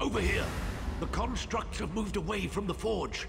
Over here! The constructs have moved away from the forge.